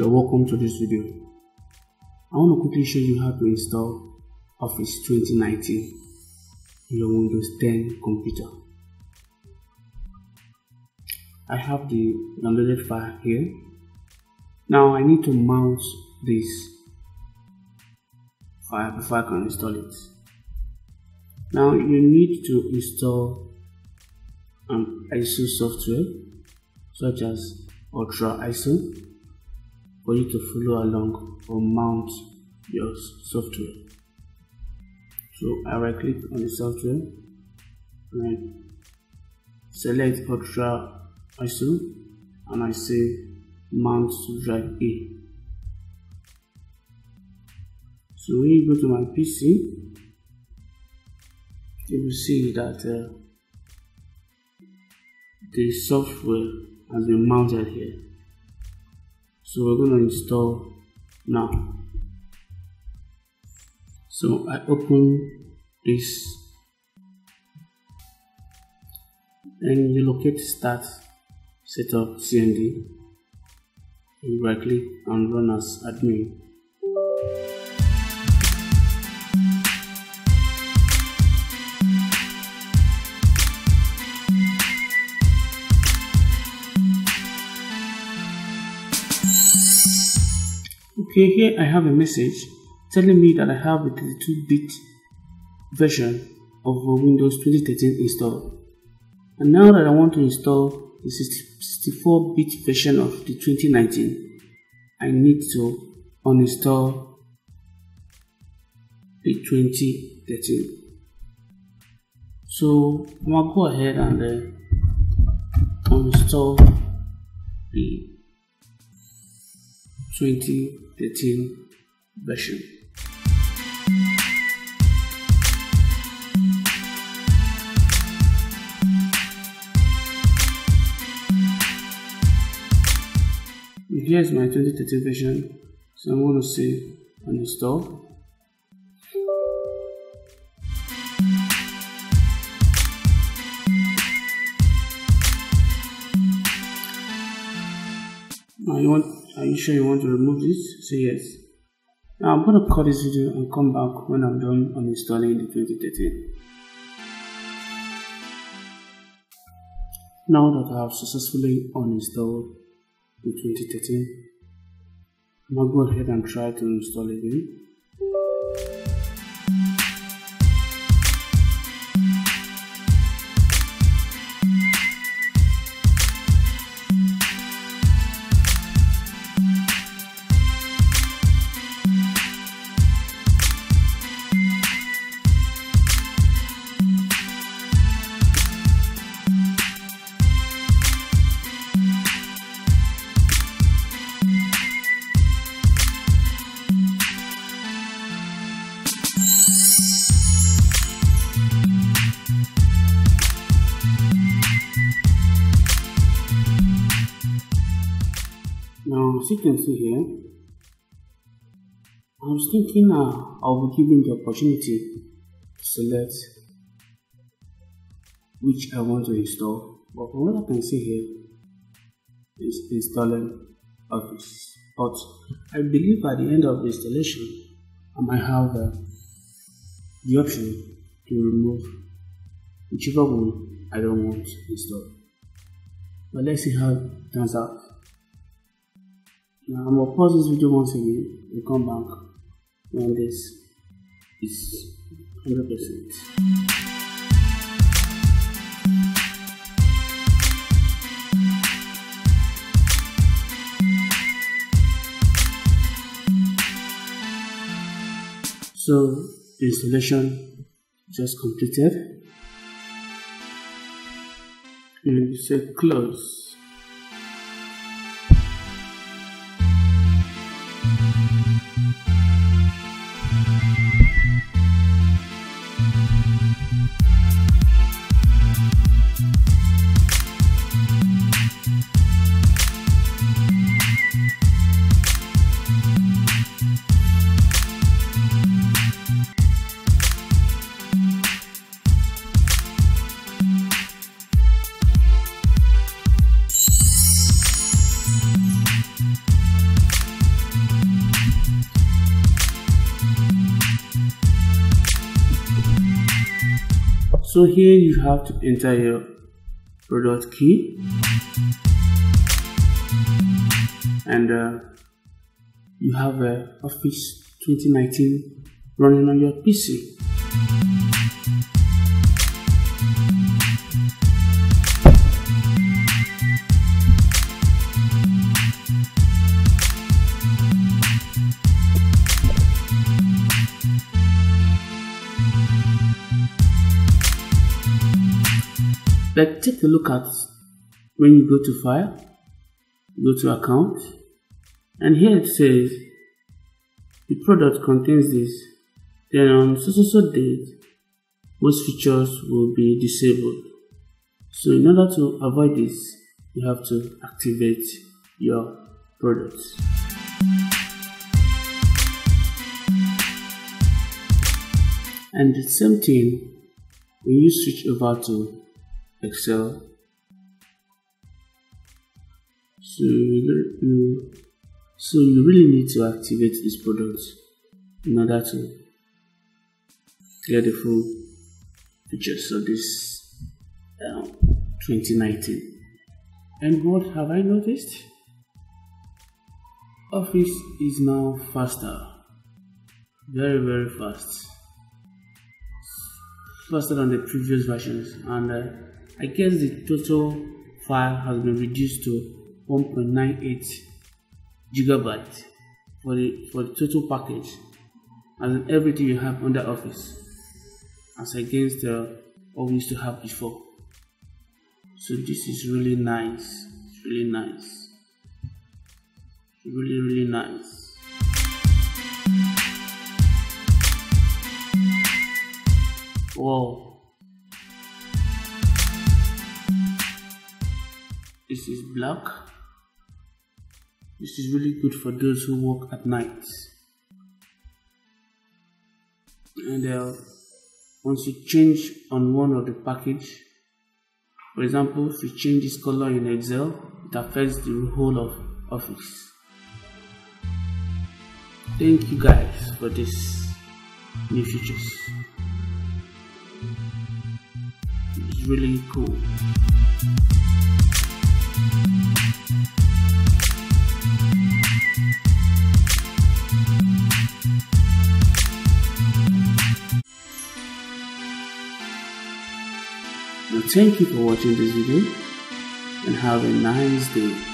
You're welcome to this video. I want to quickly show you how to install Office 2019 in your Windows 10 computer. I have the downloaded file here. Now I need to mount this file before I can install it. Now you need to install an ISO software such as Ultra ISO for you to follow along or mount your software. So I right click on the software and select Ultra ISO and I say mount to drive A. So when you go to my PC, you will see that uh, the software has been mounted here so we're going to install now. So I open this and you locate start setup cmd you right click and run as admin Okay, here I have a message telling me that I have a 32-bit version of Windows 2013 installed. And now that I want to install the 64-bit version of the 2019, I need to uninstall the 2013. So I'm gonna go ahead and uh, uninstall the 2013 version. Here's my 2013 version, so I'm going to say uninstall. Now you want are you sure you want to remove this? Say yes. Now I'm going to cut this video and come back when I'm done uninstalling the 2013. Now that I have successfully uninstalled the 2013, I'm going to go ahead and try to install it again. As you can see here, I was thinking uh, given the opportunity to select which I want to install. But from what I can see here is installing Office. But I believe at the end of the installation, I might have uh, the option to remove whichever one I don't want installed. But let's see how it turns out. Now I'm gonna pause this video once again. And come back. When this is 100%. So installation just completed. And say close so here you have to enter your product key. And uh, you have a office 2019 running on your pc Let's take a look at when you go to file, go to account, and here it says the product contains this. Then on so so so date, most features will be disabled. So in order to avoid this, you have to activate your products. And the same thing when you switch over to Excel. So you, so you really need to activate this product in order to get the full features of this um, 2019. And what have I noticed? Office is now faster, very very fast, faster than the previous versions, and uh, I guess the total file has been reduced to 1.98 gigabyte for the for the total package as in everything you have under office as against uh, what we used to have before. So this is really nice it's really nice really really nice. Wow this is black. This is really good for those who work at night. And uh, once you change on one of the package for example if you change this color in excel it affects the whole of office. Thank you guys for this new features. It's really cool well, thank you for watching this video and have a nice day.